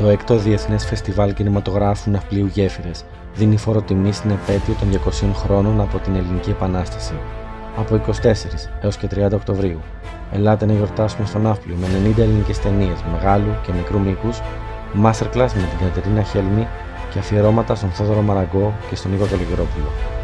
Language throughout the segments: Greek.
Το έκτο Διεθνές Φεστιβάλ Κινηματογράφου Ναυπλίου Γέφυρες δίνει φόρο τιμή στην επέτειο των 200 χρόνων από την Ελληνική Επανάσταση. Από 24 έως και 30 Οκτωβρίου, ελάτε να γιορτάσουμε στο Ναύπλιο με 90 ελληνικές ταινίες μεγάλου και μικρού μήκους, masterclass με την Κατερίνα Χέλμη και αφιερώματα στον Θόδωρο Μαραγκό και στον Νίκο Κολυγερόπουλο.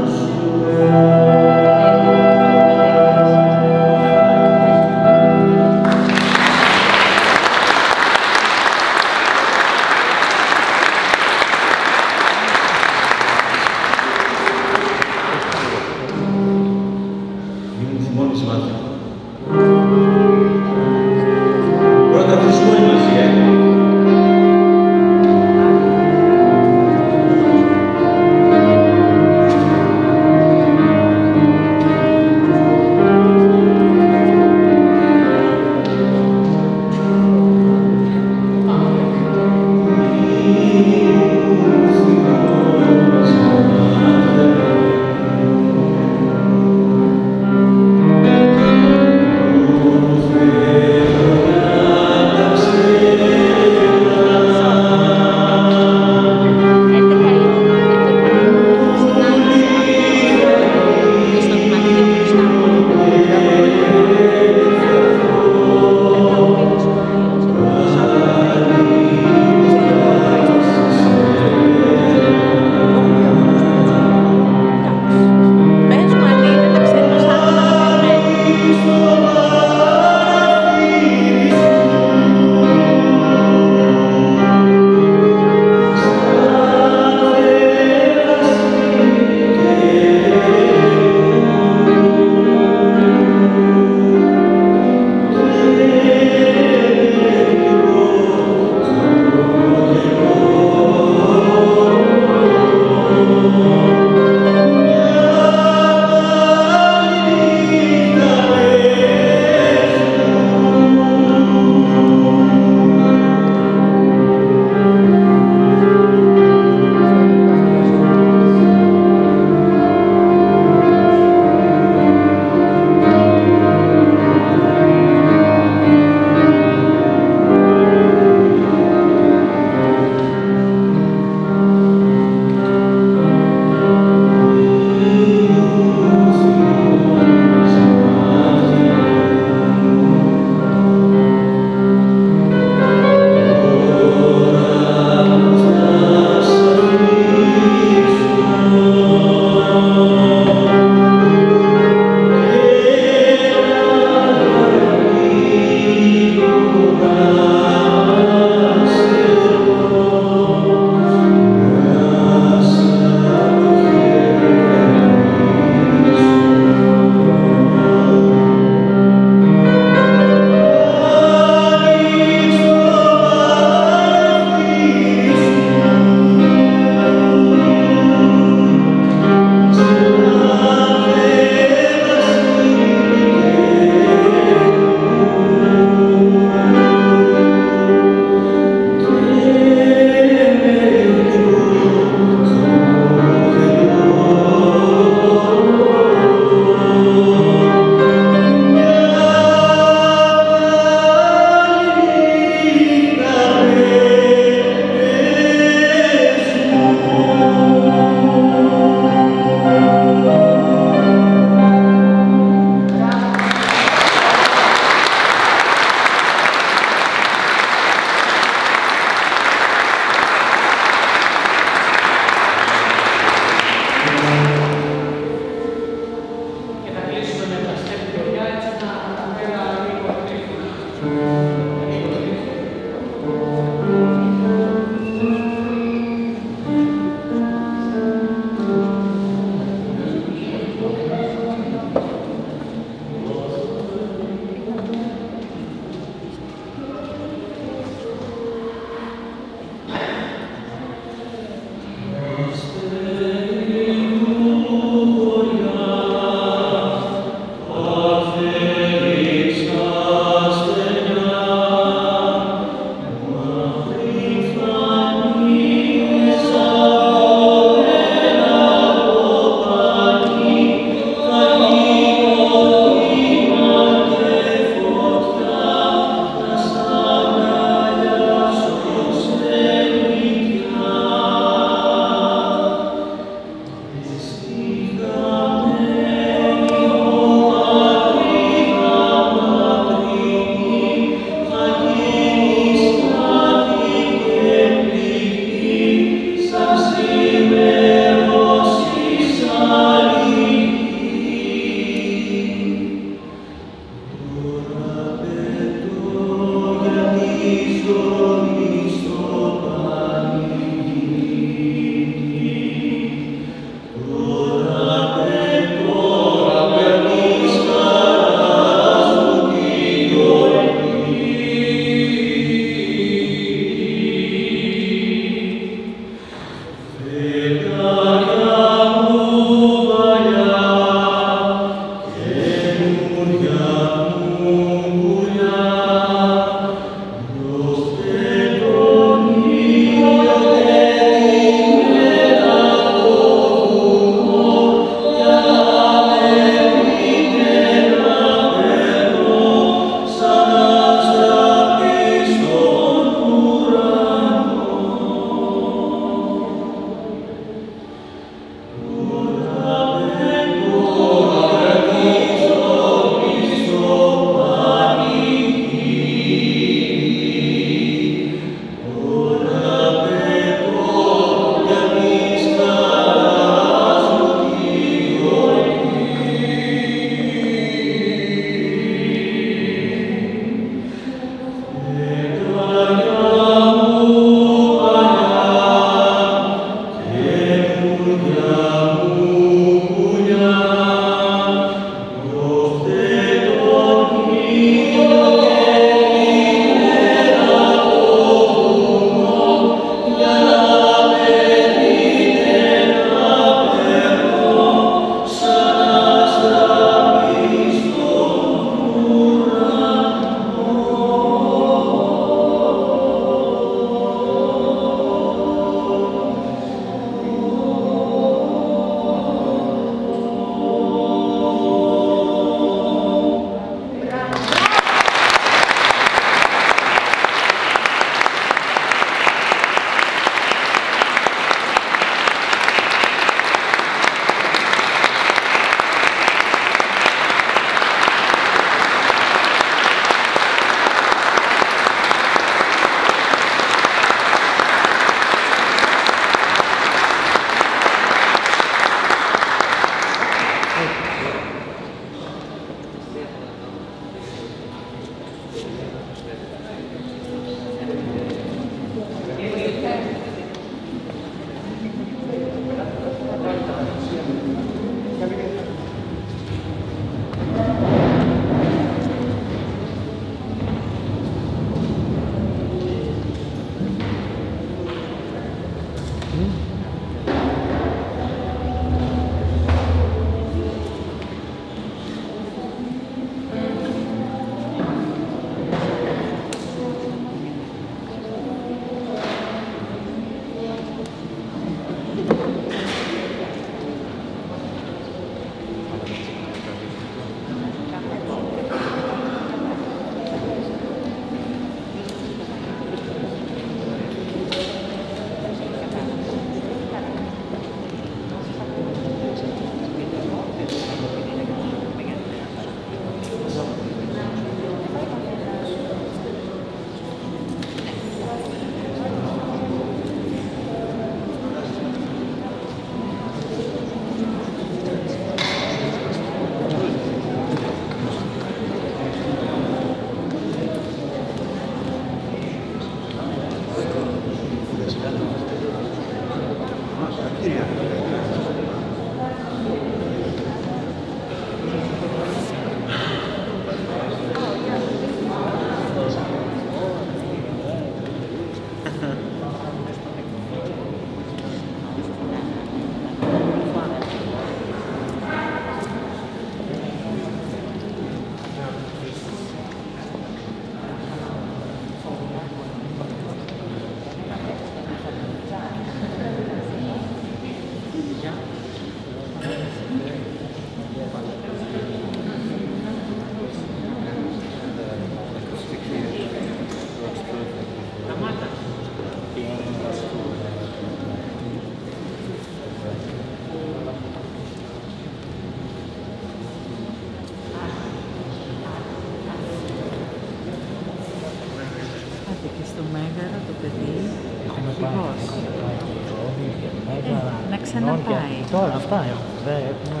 Ε, να ξαναπάει. Τώρα αυτά έχουμε. Έχουμε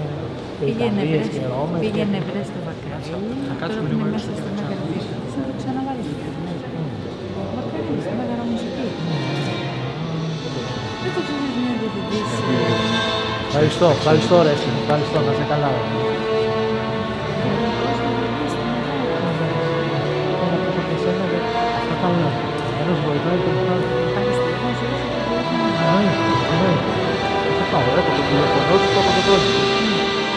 Πήγαινε Ιταλίες βρες, και Ρώμες. πήγαινε βρες στο βακάρι, τώρα που είναι μέσα στο Μέγαρο Δίκτυο, θα το ξαναβάλεις στο Μακάρι, στο Μέγαρο Μουσική. Δεν το ξέρεις μια διευθυντής. Ευχαριστώ, ευχαριστώ ρε εσύ. Ευχαριστώ, να σε καλά. Θα πάω, έχω το τηλέφωνο σου, το έχω το πρόσωπο.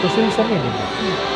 Το στείλεις στο μήνυμα. Τα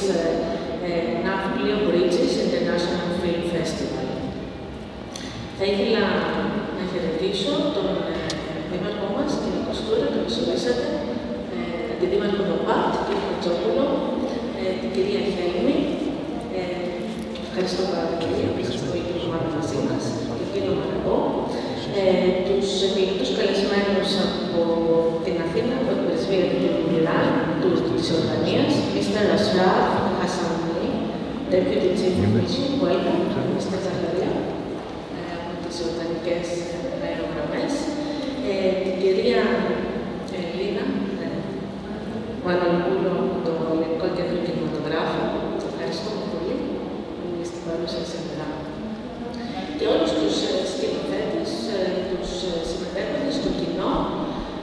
the 6th uh, uh, Navplio Bridges International Film Festival. Θα ήθελα να χαιρετήσω τον ε, δήμαρχό μας, την Κοστούρα, καλώ ορίσατε, ε, την δήμαρχο Νοπάτ, τον κύριο Κατσόπουλο, ε, την κυρία Χέλμη. Ε, ευχαριστώ πάρα πολύ επίσης που ήρθατε ομάδα μαζί μας, τον κύριο Μαραγκό, ε, τους μιλητού καλεσμένους από την Αθήνα, από την πρεσβεία του κ. Μιλάν, του της Ορδανίας, Mr. Ashraf Hassani, Deputy Chief of Mission, welcome, Mr. Ζαχαρία, ε, από τις Ορδανικές αερογραμμές, ε, την κυρία Ελίνα ε, Μανολοπούλου από το Ελληνικό Κέντρο Κινηματογράφου. Ευχαριστούμε πολύ που είστε παρούσα σήμερα. Και όλους τους ε, σκηνοθέτες, ε, τους ε, συμμετέχοντες, το κοινό,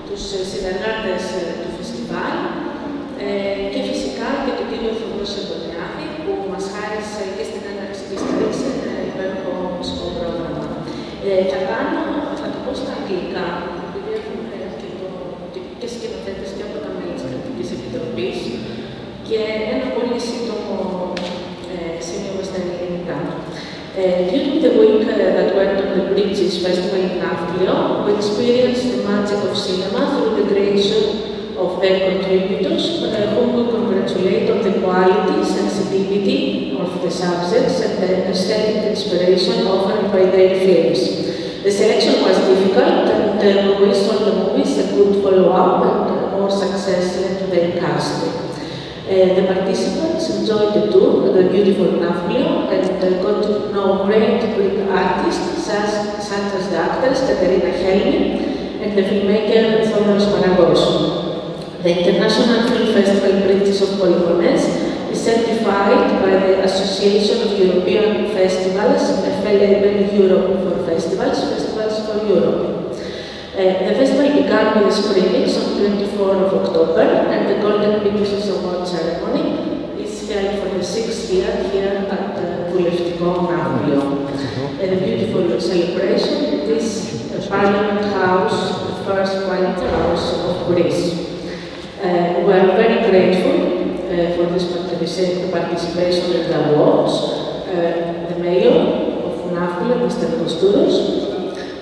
τους ε, συνεργάτες ε, του φεστιβάλ ε, και φυσικά και τον κύριο Θοδό Σεντονιάδη που μας χάρισε και στην έναρξη και στήριξε ένα υπέροχο μουσικό πρόγραμμα. Ε, θα κάνω, θα το πω στα αγγλικά, επειδή έχουμε και, το, και, και σκηνοθέτες και από τα μέλη της Κρατικής Επιτροπής και ένα πολύ σύντομο ε, σημείο στα ελληνικά. Uh, during the week uh, that went on the Bridges Festival in Nafplio, we experienced the magic of cinema through the creation of their contributors, uh, whom we congratulate on the quality, sensitivity of the subjects and the aesthetic inspiration offered by their films. The selection was difficult and uh, wished all the movies a good follow-up and more success to their cast. Uh, the participants enjoyed the tour, the beautiful Nafplio, and uh, got to know great Greek artists such, such as the actress Katerina Helmi and the filmmaker Thomas Maragos. The International Film Festival Bridges of Polygonese is certified by the Association of European Festivals, FLABEL Europe for Festivals, Festivals for Europe. Uh, the festival began with a screenings on 24 of October, and the Golden Pictures Award ceremony is held for the sixth year here at uh, Βουλευτικό Ναύλιο. And a beautiful celebration. It is a Parliament House, the first Parliament House of Greece. Are very grateful uh, for this participation in the awards. Uh, the Mayor of Nafilo, Mr. Kostouros,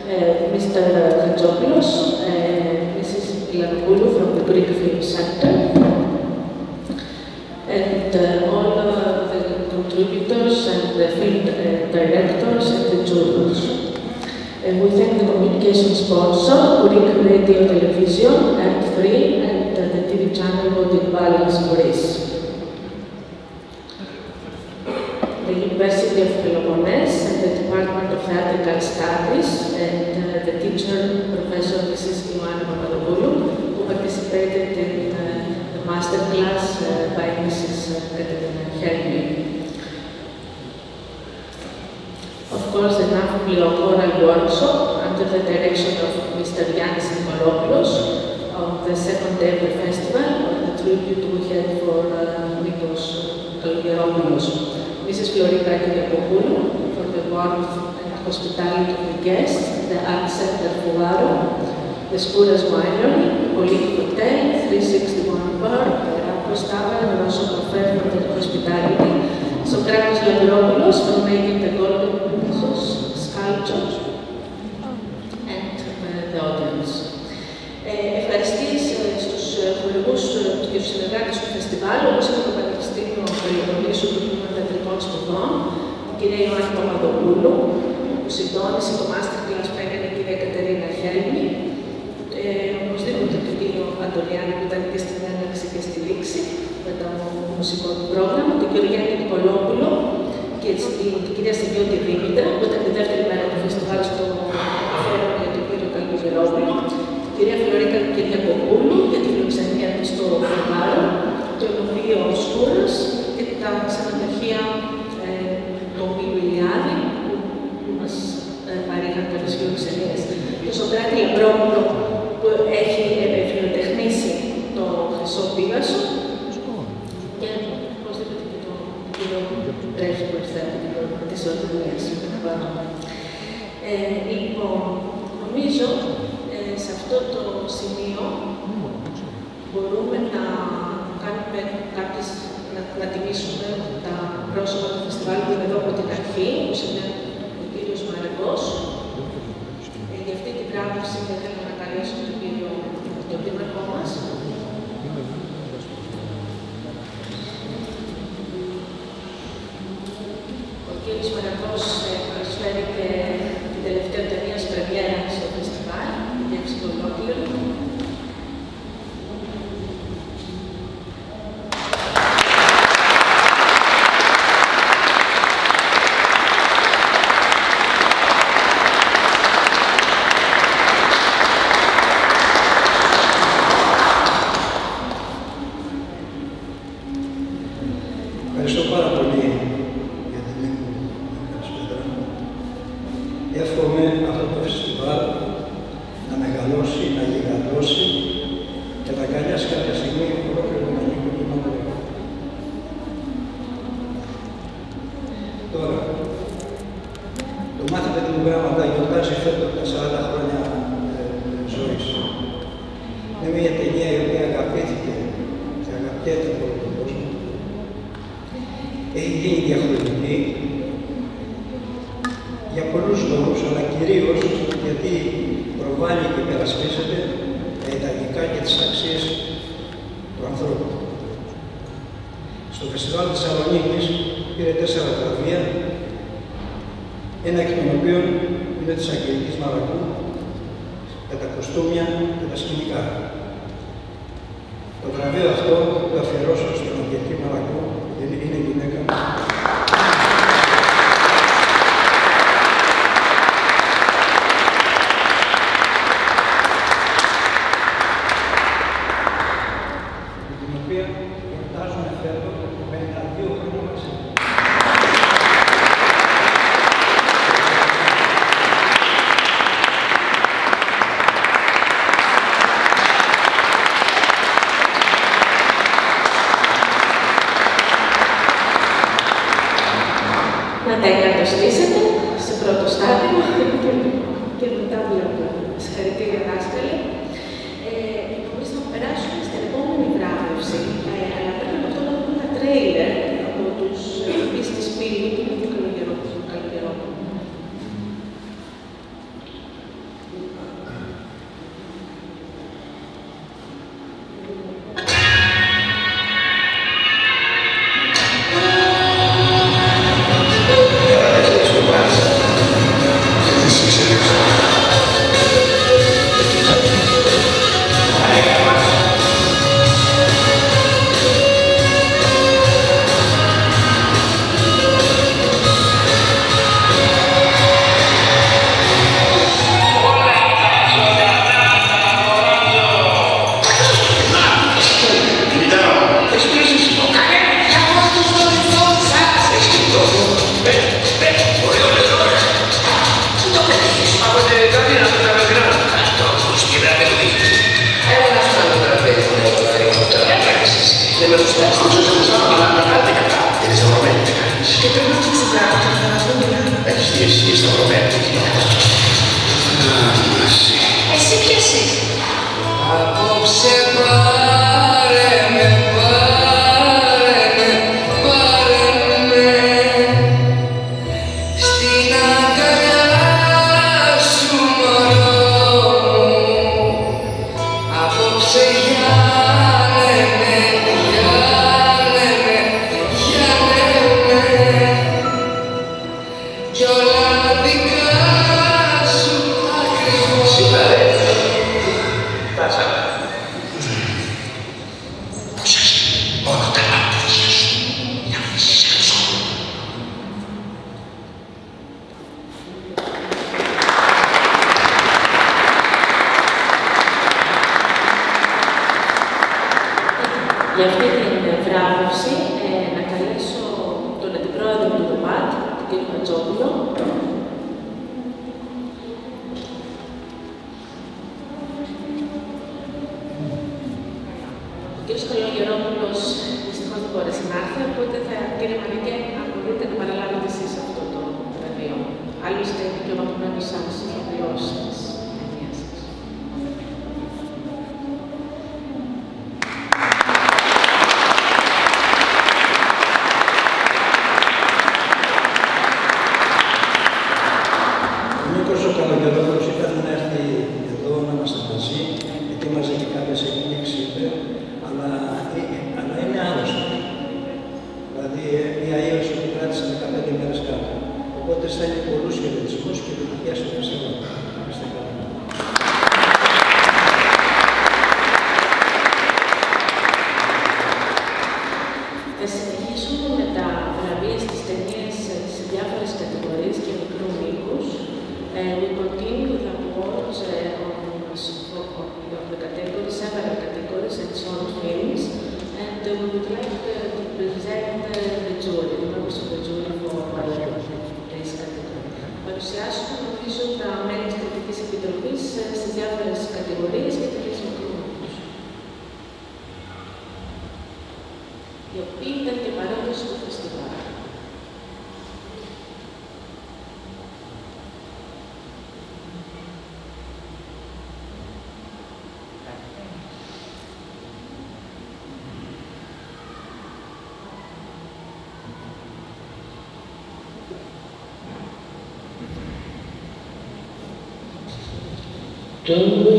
uh, Mr. Khatsopoulos, uh, Mrs. Ilanopoulou from the Greek Film Center, and all the contributors and the film directors and the jurors. And we thank the communication sponsor, Greek Radio Television, R3, and uh, the TV channel Golden Balance Greece. The University of Peloponnese and the Department of Theatrical Studies and uh, the teacher, Professor Mrs. Ioanna Papadopoulou, who participated in uh, the master class uh, by Mrs. Katerina Helmi. Of course, the NAFPLIO oral workshop under the direction of Mr. Yannis Nikoropoulos on the second day of the festival, the tribute we had for uh, Nikos Kalogeropoulos. Mrs. Florika Kyriakopoulou for the warmth and hospitality of the guests, the Art Center Fugaro, the Skouras Winery, Police Hotel, 361 Bar, Rapos Tavern, Rosso Cafe for the hospitality, Socrates Lambropoulos for making the golden pesos ε, χορηγούς ε, και τους συνεργάτες του φεστιβάλ, όπως είναι το Πανεπιστήμιο Πολυτονίσου του Τμήμα Θεατρικών Σπουδών, την κυρία Ιωάννη Παπαδοπούλου, που συντόνισε το Master Class που έκανε η κυρία Κατερίνα Χέλμη, ε, οπωσδήποτε τον κύριο Αντωνιάννη που ήταν και στην έναρξη και στη λήξη με το μουσικό του πρόγραμμα, τον κύριο Γιάννη Νικολόπουλο και την, την κυρία Στυλιώτη Δήμητρα, που ήταν τη δεύτερη Οντε θα είναι πολλούς χαιρετισμό και επιτυχία στο Θεσσαλονίκη.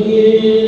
Yeah.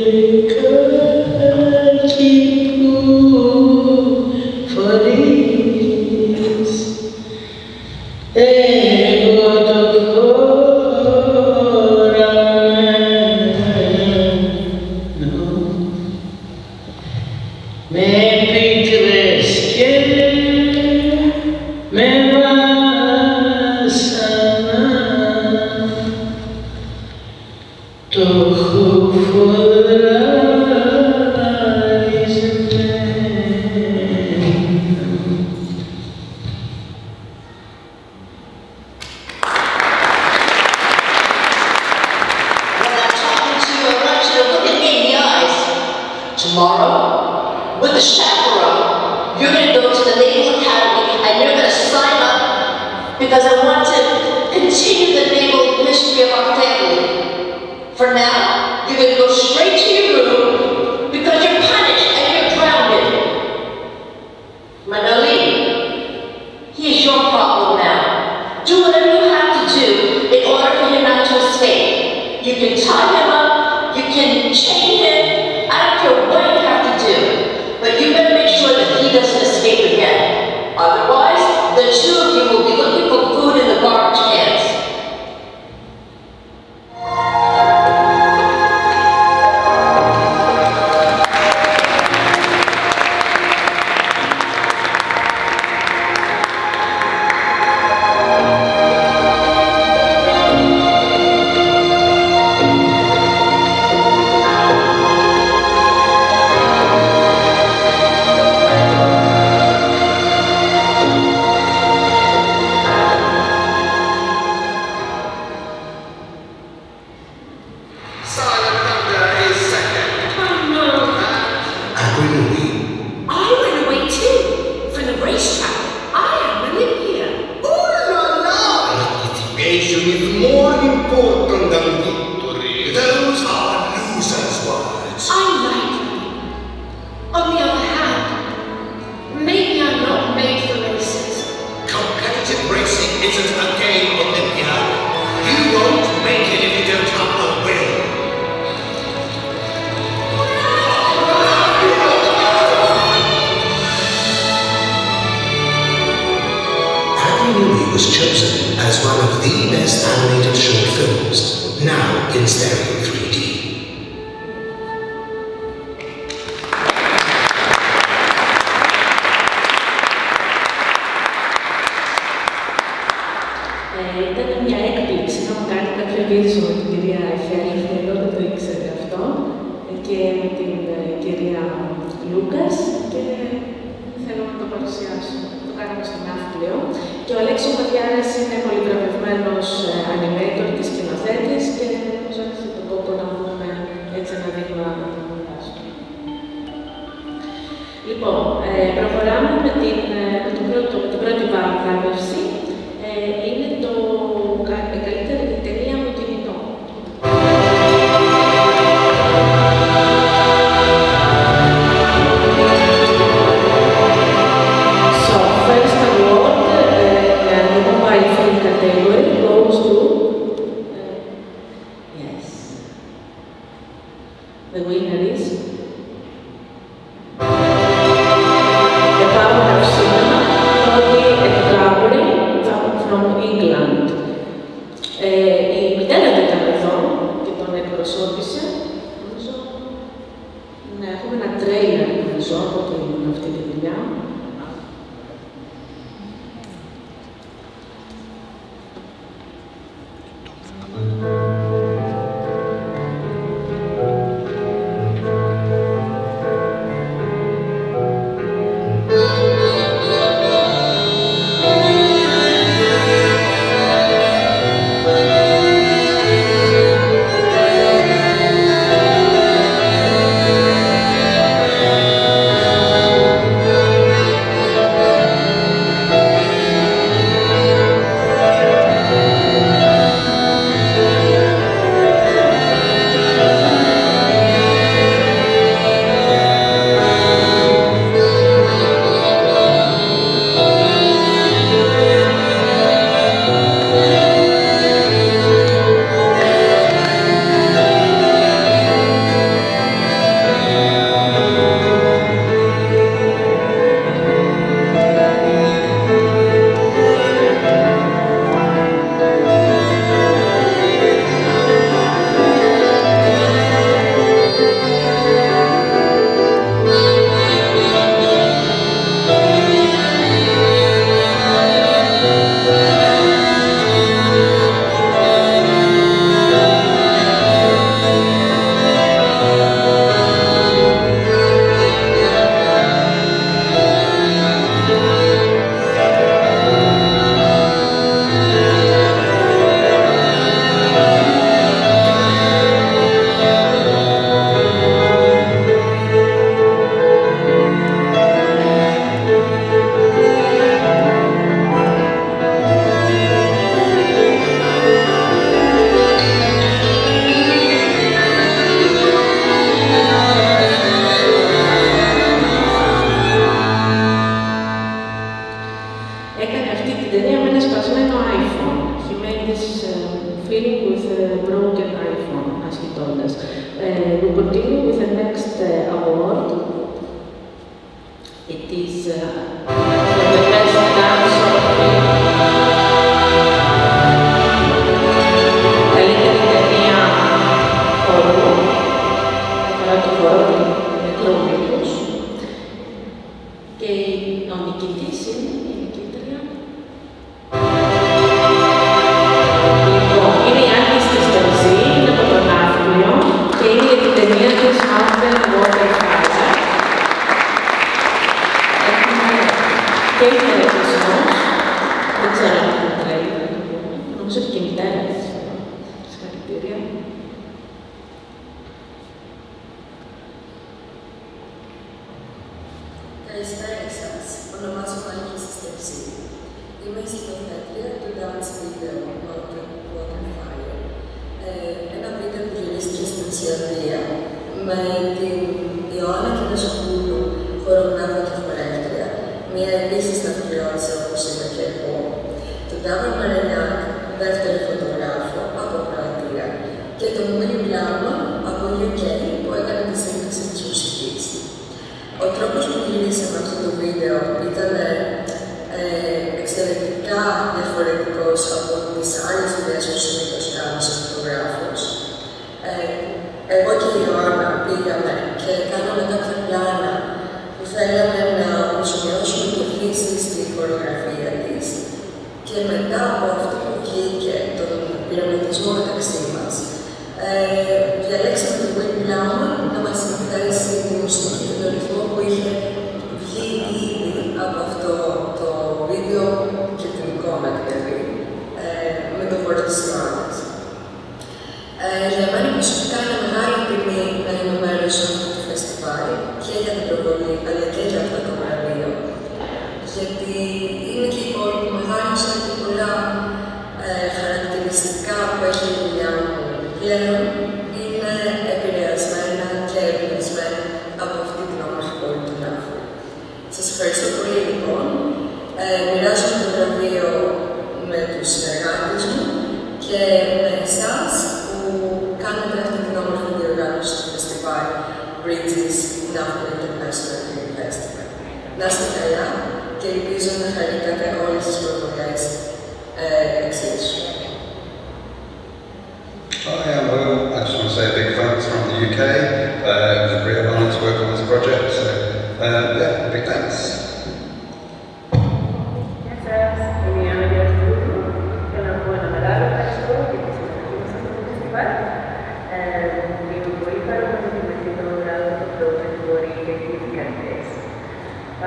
Hey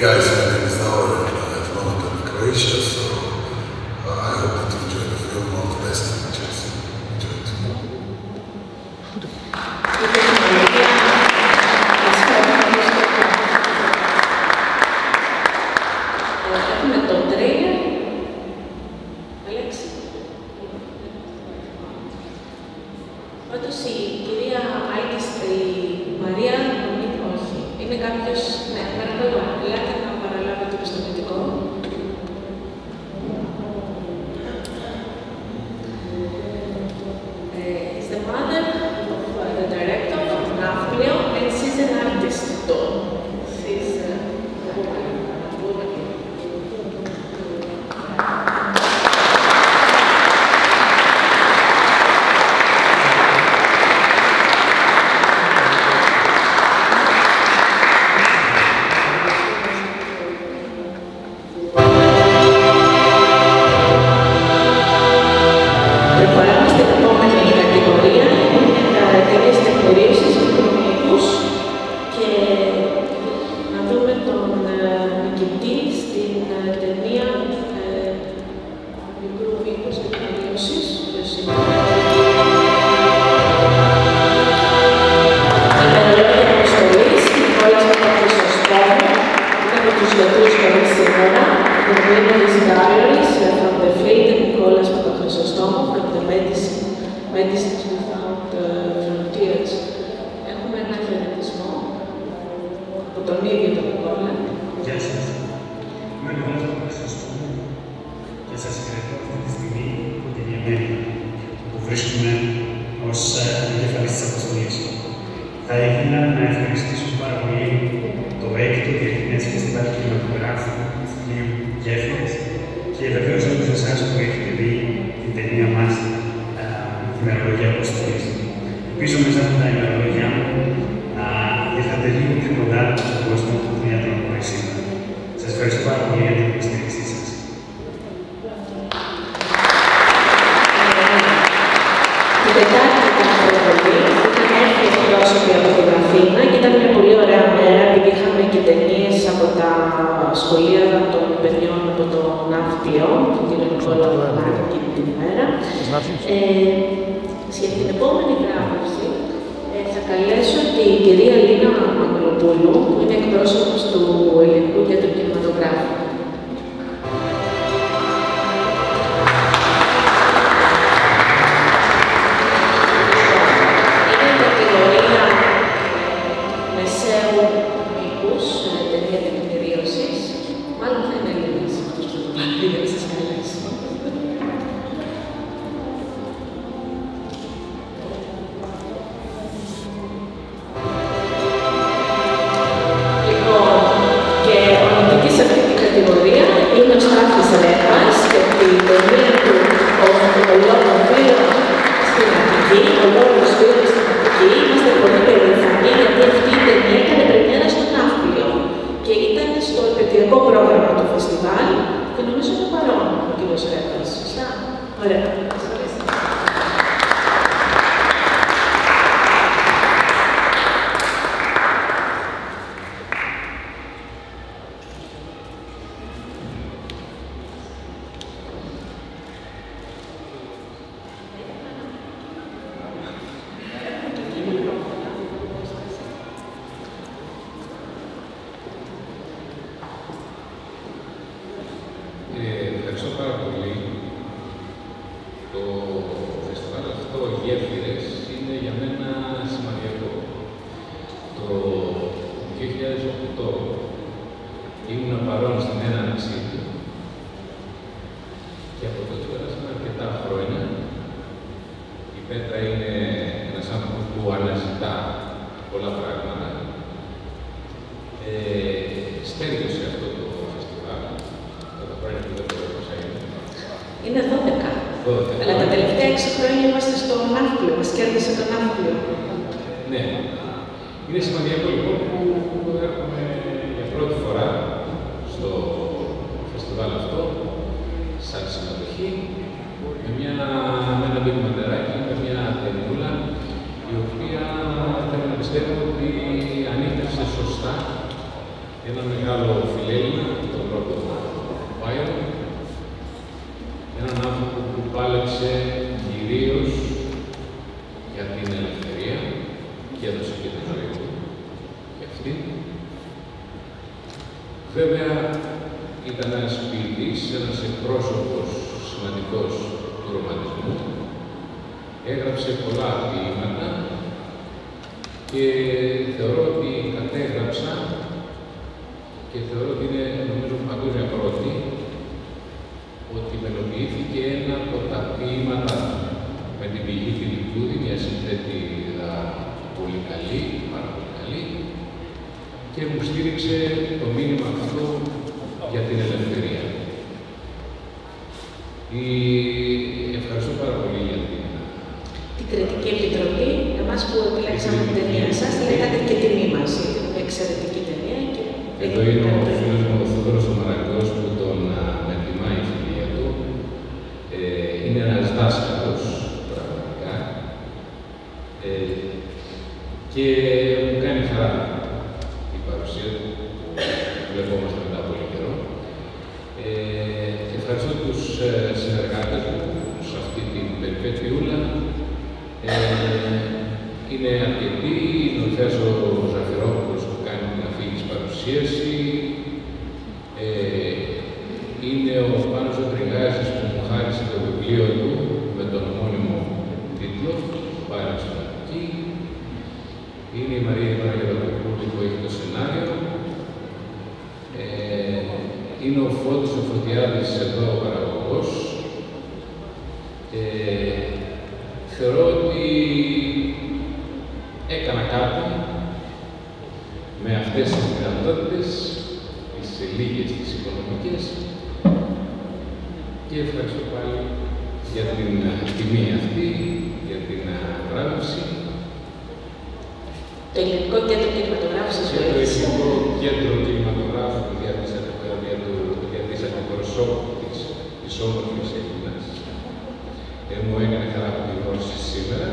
guys, my name is Howard and I have from been. είναι ο Φώτης ο Φωτιάδης εδώ ο παραγωγός. Ε, θεωρώ ότι έκανα κάτι με αυτές τις δυνατότητες, τις λίγες τις οικονομικές και ευχαριστώ πάλι για την τιμή αυτή, για την αγράμμιση. Το ελληνικό κέντρο κινηματογράφου σας βοήθησε. Το ελληνικό κέντρο κινηματογράφου τις όμορφες Ελληνάς. Ε, μου έκανε χαρά που τη σήμερα.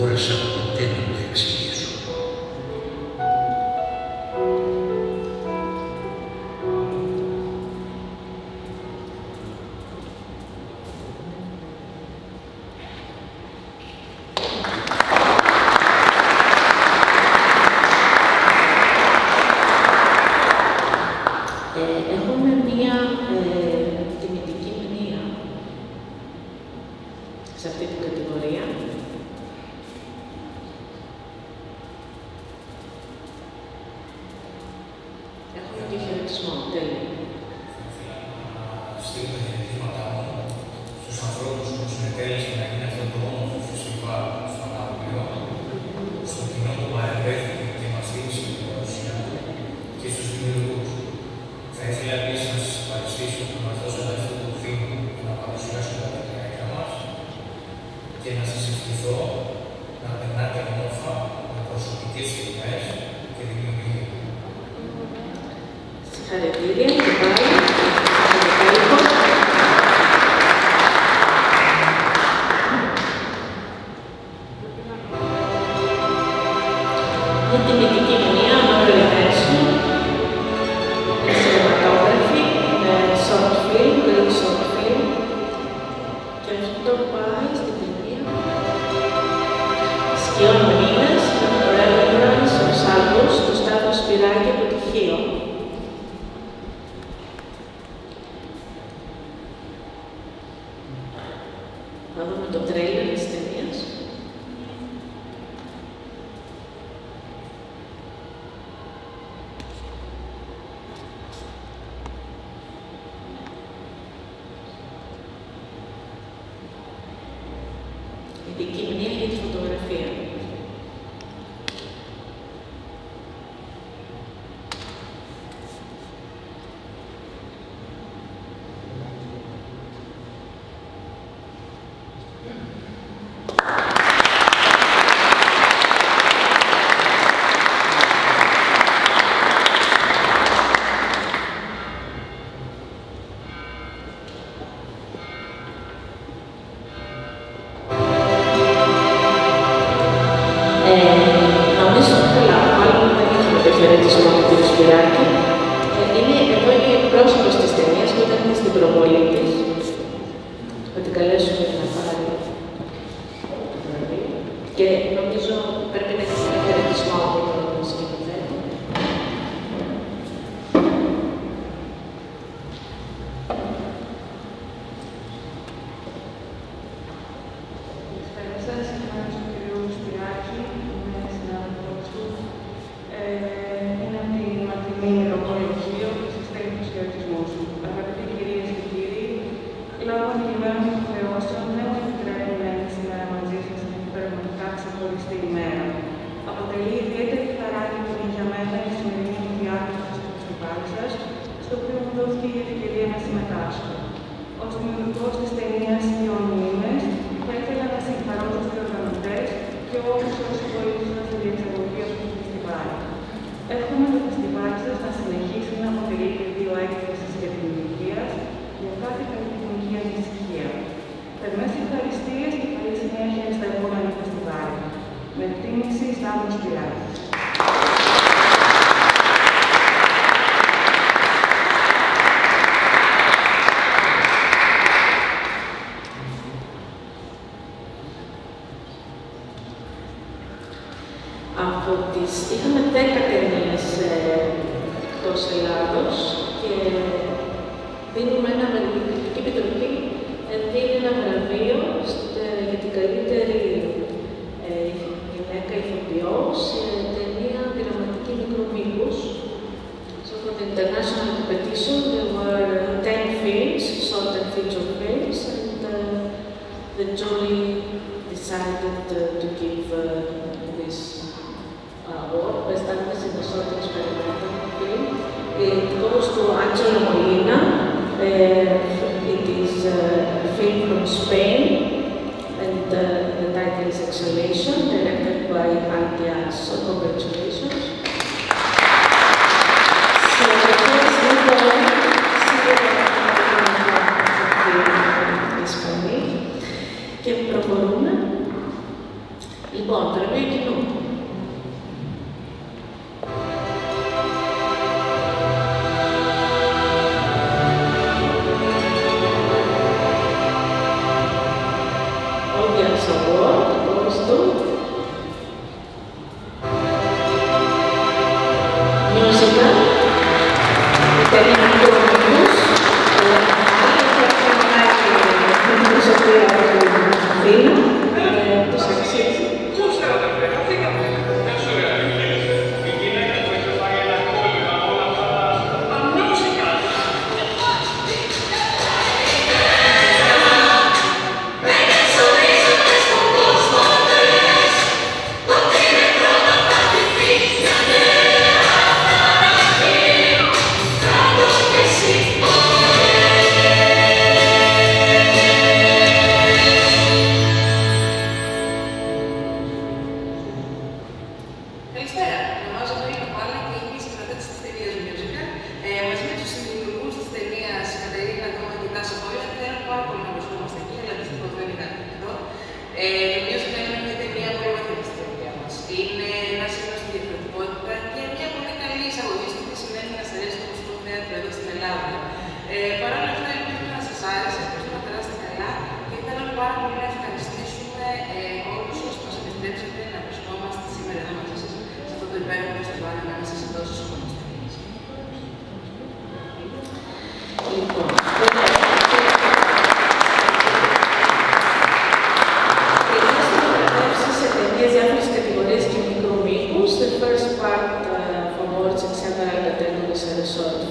Δεν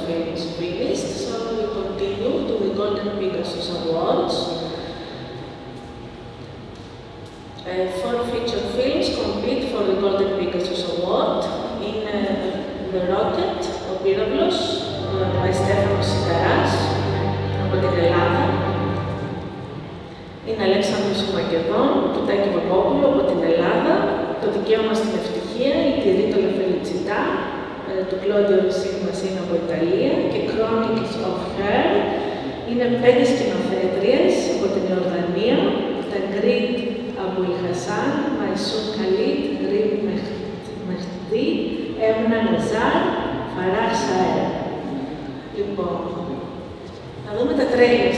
famous pianist, so we continue to the Golden Pegasus Awards. Uh, four feature films compete for the Golden Pegasus Award in uh, The Rocket, ο Πύραυλος, uh, by Στέφανος Σιταράς, από την Ελλάδα. Είναι Αλέξανδρος Μακεδόν, του Τάκη Βακόπουλου, από την Ελλάδα. Το δικαίωμα στην ευτυχία, η τυρί των ε, του Κλόντιο Rossini Massino από Ιταλία και Chronicles of Her. Είναι πέντε σκηνοθέτριες από την Ιορδανία, τα Γκρίτ από η Χασάν, Μαϊσούν Καλίτ, Γκρίτ Μεχτή, Έμνα Ναζάρ, Φαράχ Σαέρ. Λοιπόν, θα δούμε τα τρέλια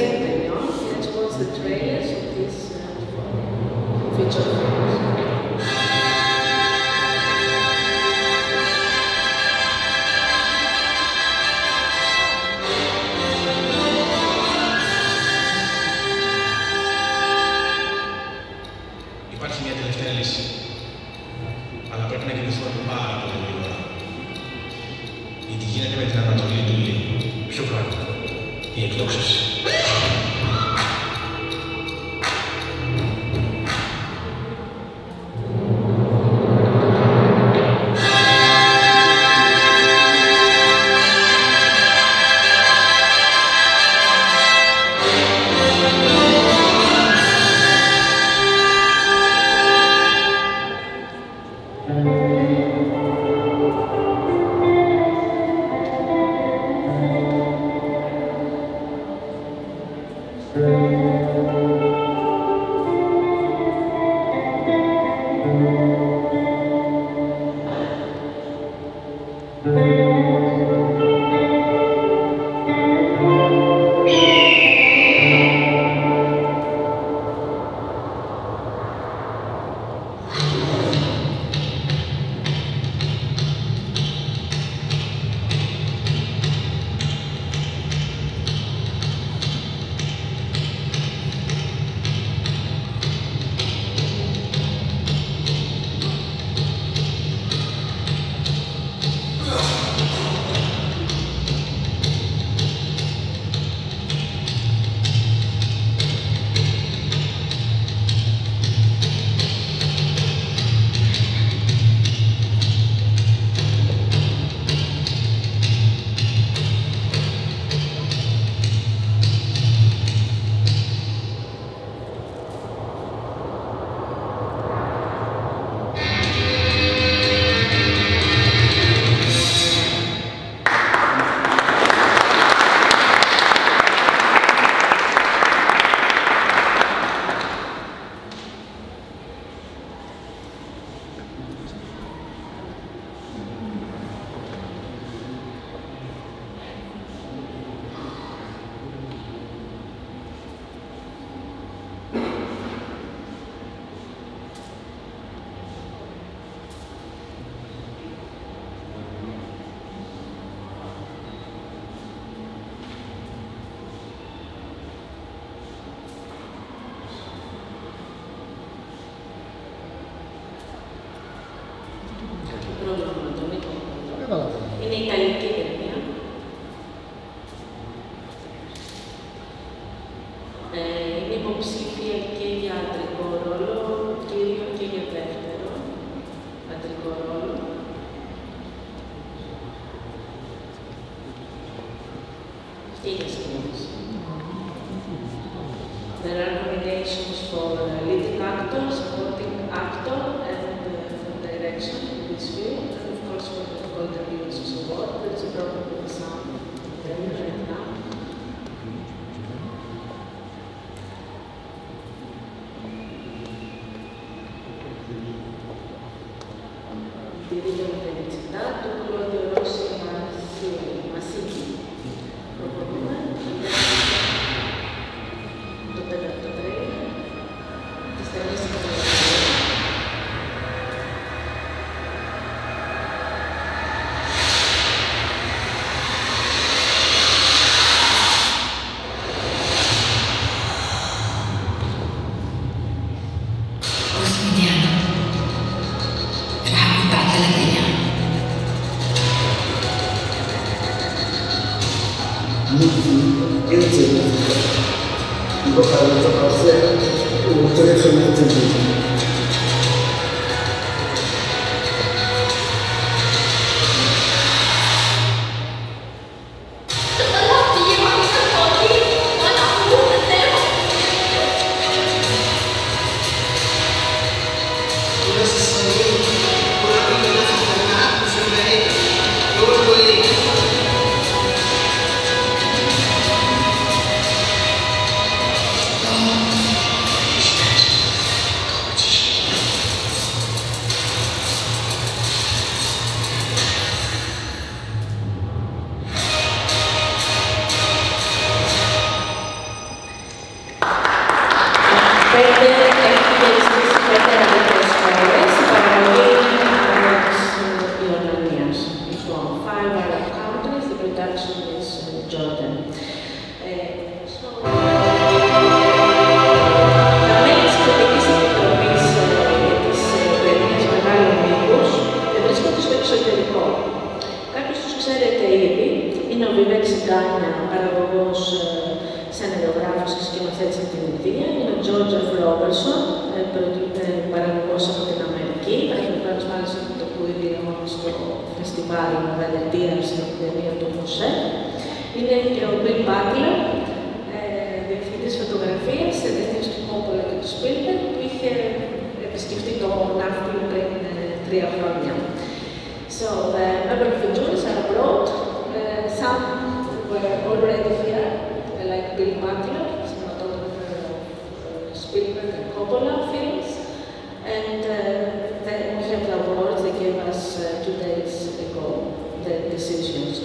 decisions.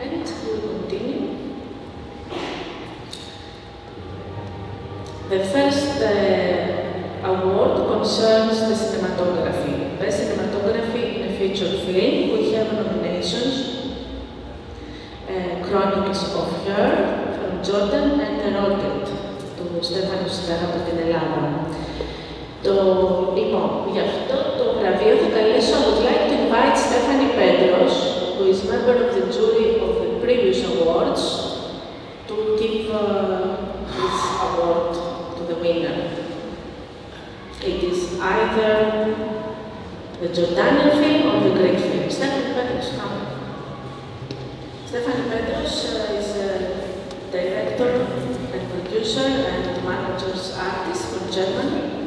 And we will continue. The first uh, award concerns the cinematography. Best cinematography in a feature film, we have nominations. Uh, Chronicles of Her from Jordan and The Rocket του Στέφανου Σιτάρα από την Ελλάδα. Το, λοιπόν, γι' αυτό το βραβείο θα καλέσω I would like to invite Stephanie Pedro was member of the jury of the previous awards to give uh, this award to the winner. It is either the Jordanian film or the Greek film. Stephanie Petros, come. Stephanie Petros uh, is a director and producer and manages artist from Germany.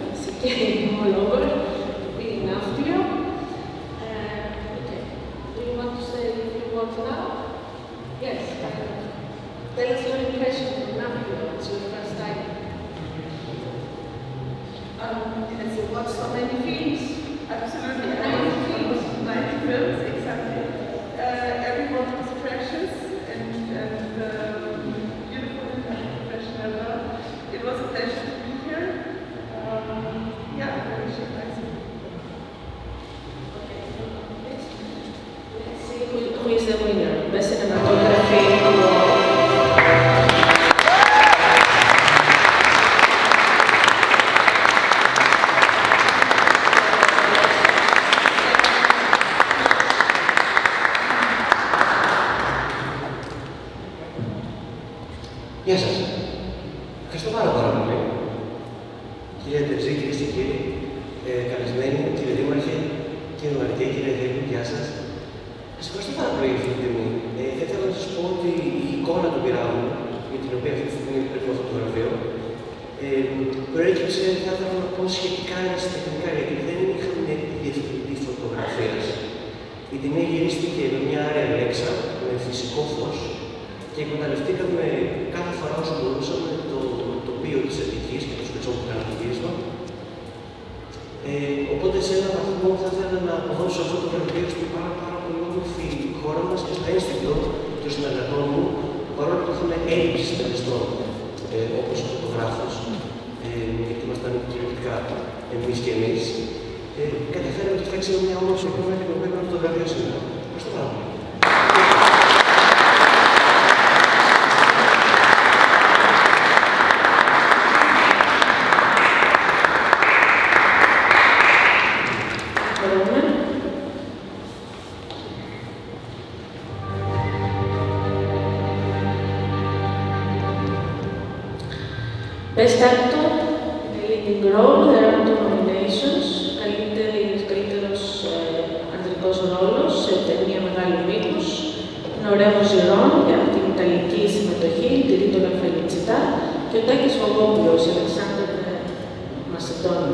και ο Τάκης Βογόπουλος, η Αλεξάνδρα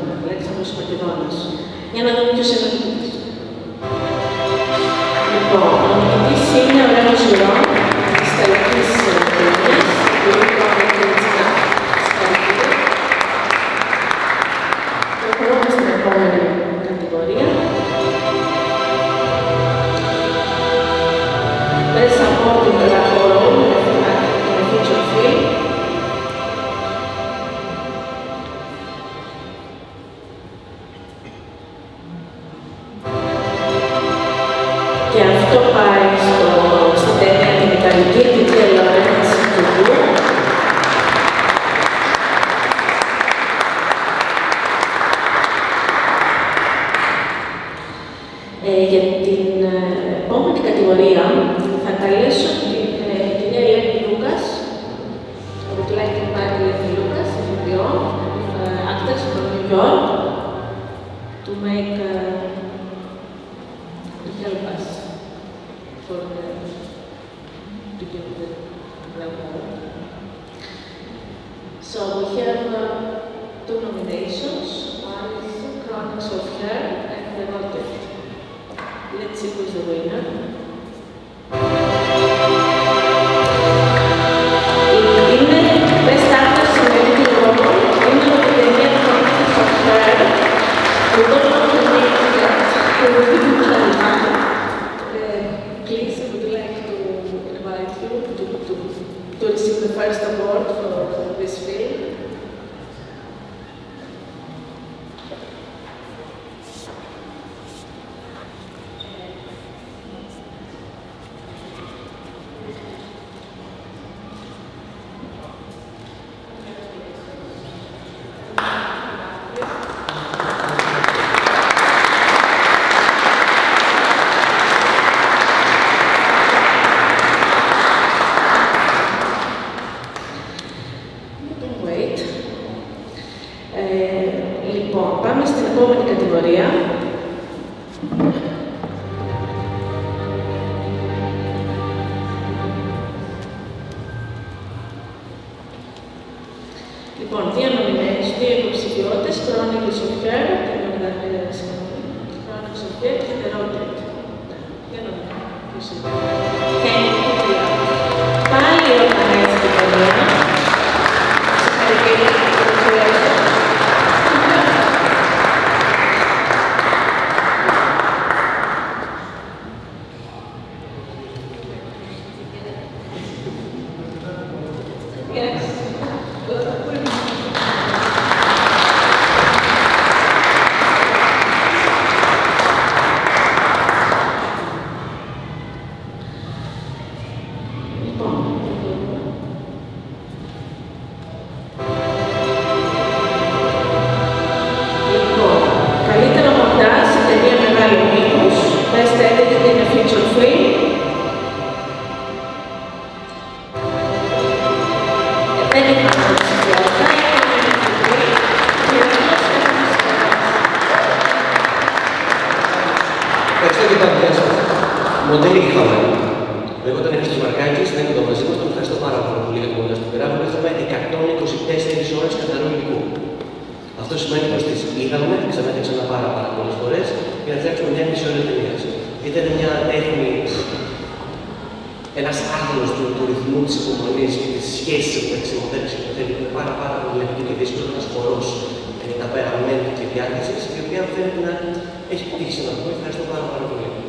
η Αλέξανδρος Μακεδόνας. Για να δούμε ποιος είναι ο Λοιπόν, ο νικητής είναι ο Ρέμος Κοντέλη είχαμε. Λέγονταν Χρήστο Μαρκάκη, δεν ήταν μαζί μας, τον ευχαριστώ πάρα πολύ για το μοντάζ του περάγου. Είχαμε 124 ώρες καθαρό υλικό. Αυτό σημαίνει πως τις είδαμε ξανά και ξανά πάρα, πάρα πολλές φορές για να φτιάξουμε μια μισή ώρα ταινίας. Ήταν μια τέχνη, ένας άγνο του, του ρυθμού της υπομονής και της σχέσης μεταξύ μοντέλου και μοντέλου που είναι πάρα, πάρα πολύ λεπτό και δύσκολο ένα χορό τα πέρα και διάθεση, η οποία φαίνεται να έχει πτύχει να το. Ευχαριστώ πάρα, πάρα πολύ.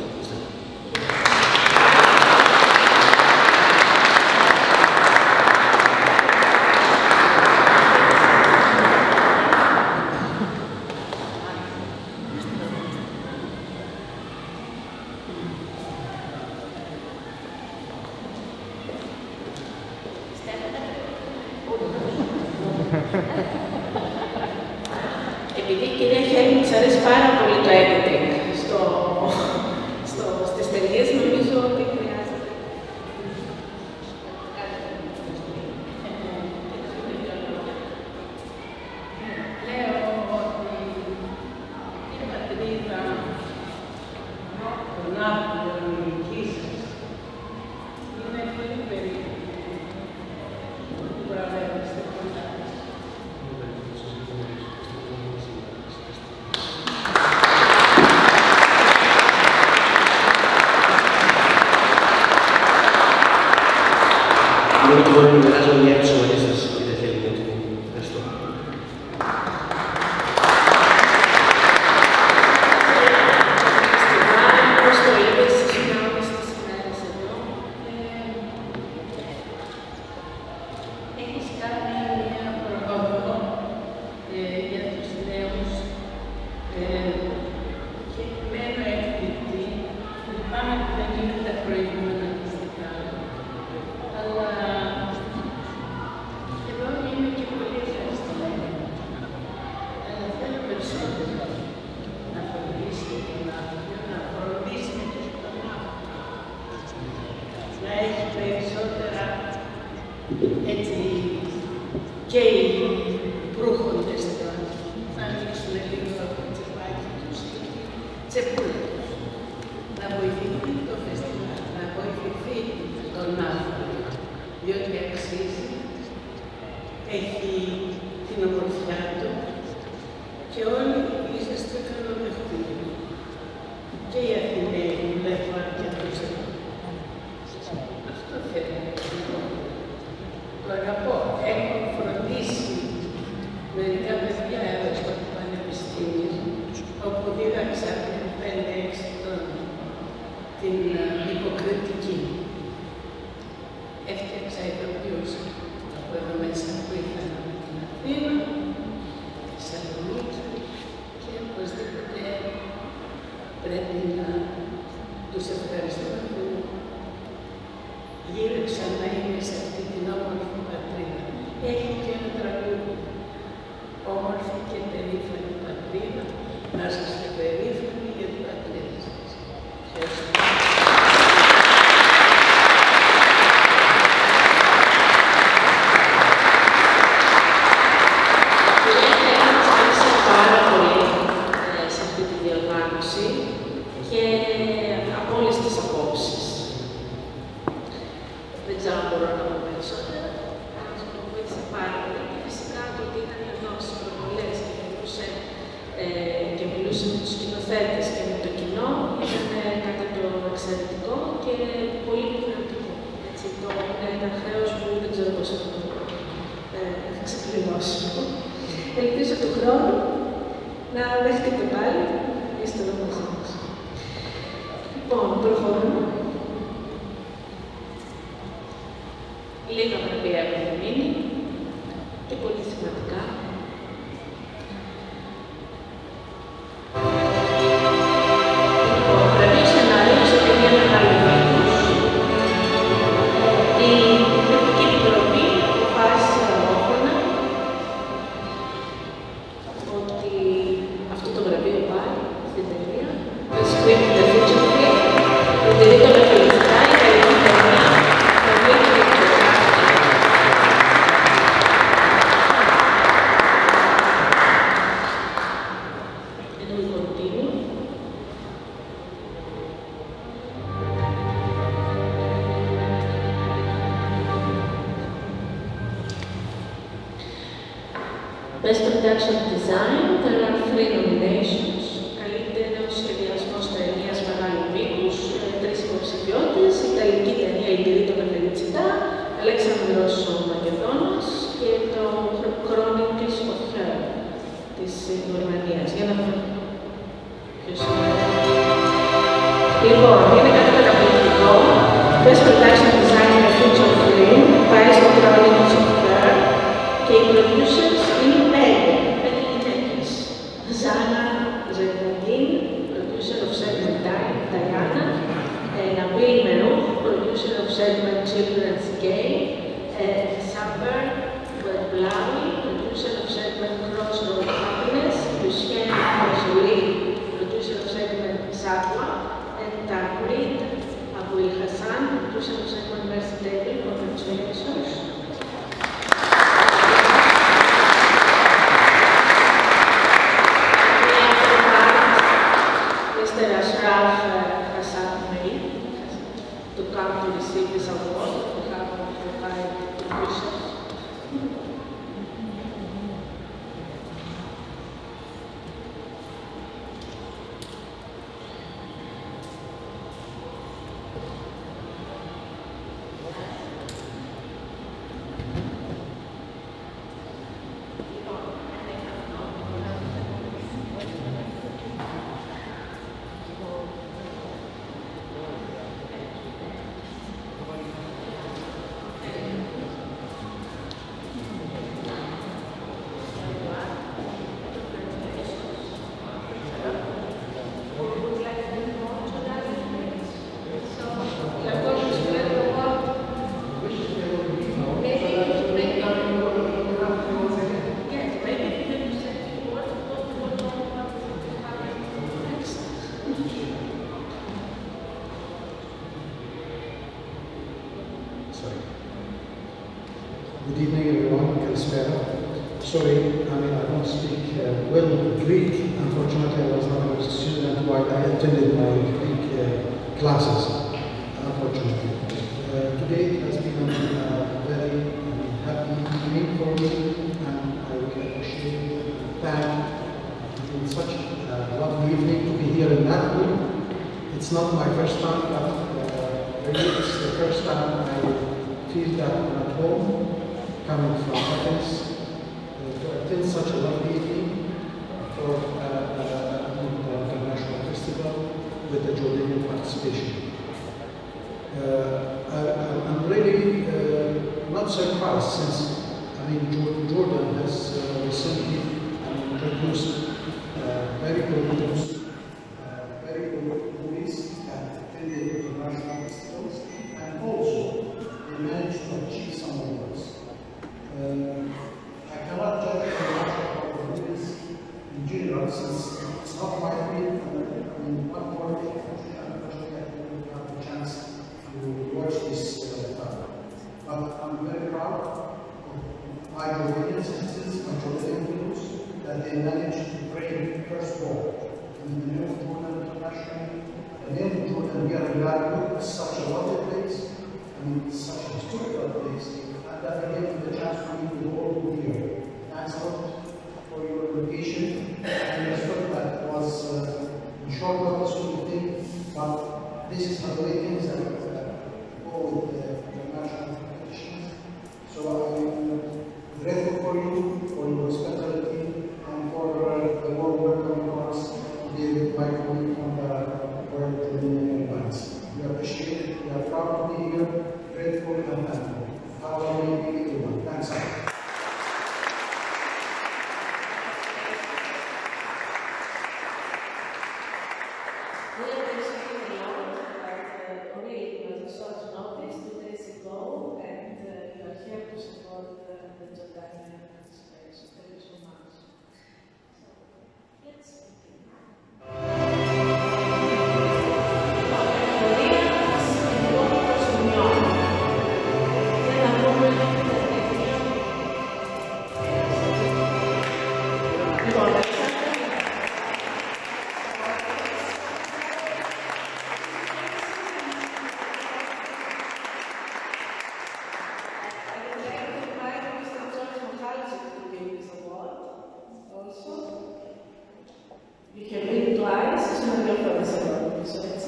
graças a Deus pela semana,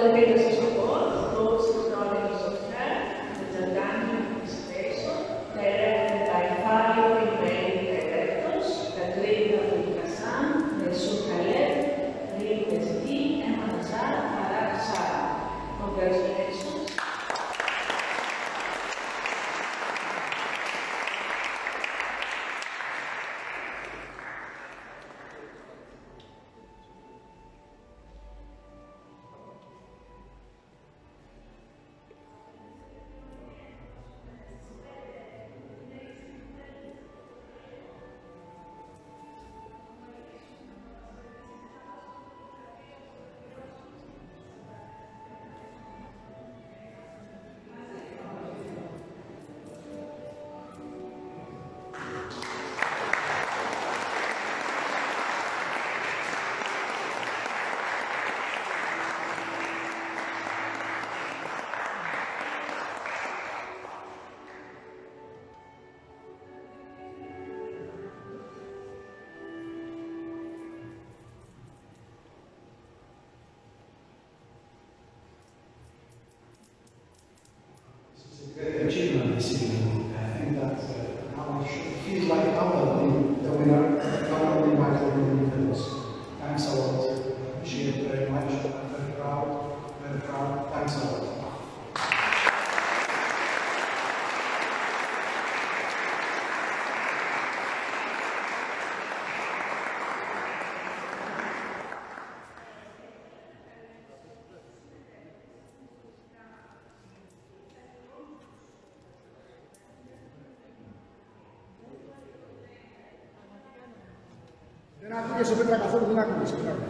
located city sebentar, aku mengaku sebenarnya.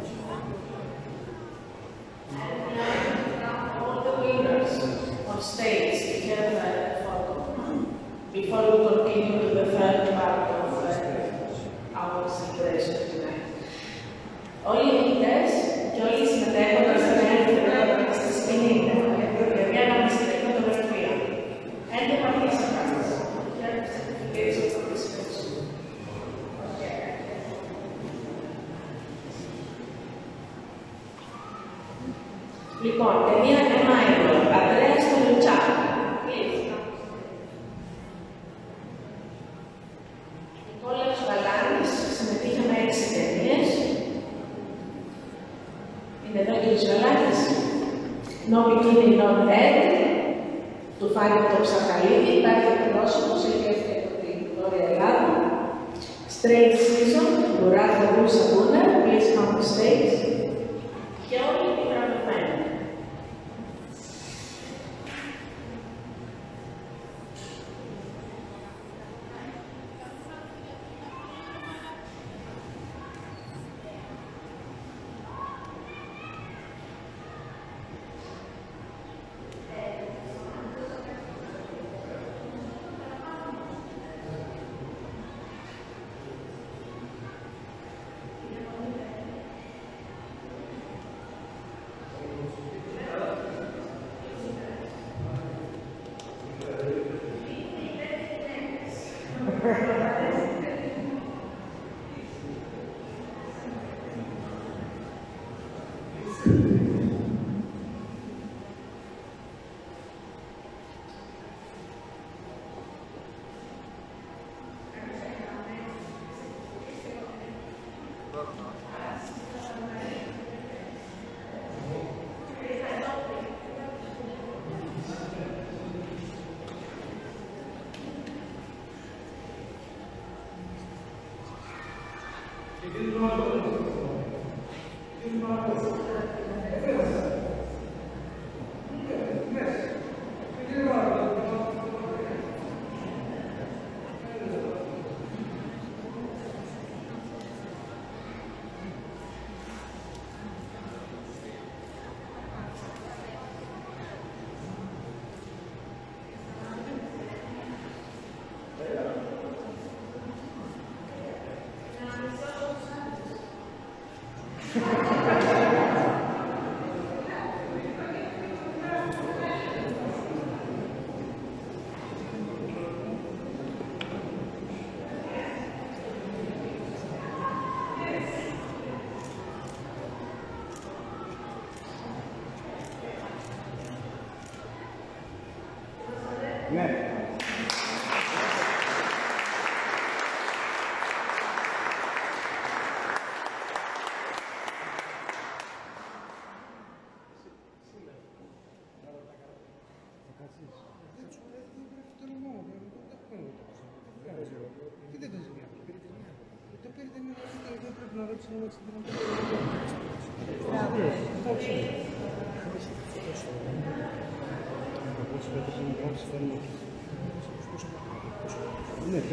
Нет,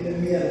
Είναι μια